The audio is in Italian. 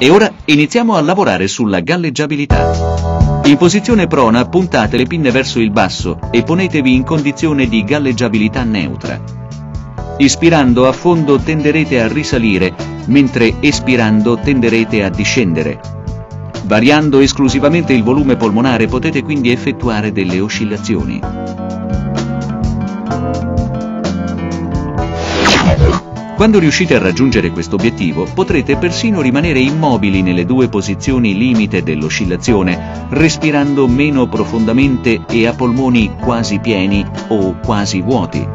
E ora iniziamo a lavorare sulla galleggiabilità. In posizione prona puntate le pinne verso il basso e ponetevi in condizione di galleggiabilità neutra. Ispirando a fondo tenderete a risalire, mentre espirando tenderete a discendere. Variando esclusivamente il volume polmonare potete quindi effettuare delle oscillazioni. Quando riuscite a raggiungere questo obiettivo, potrete persino rimanere immobili nelle due posizioni limite dell'oscillazione, respirando meno profondamente e a polmoni quasi pieni o quasi vuoti.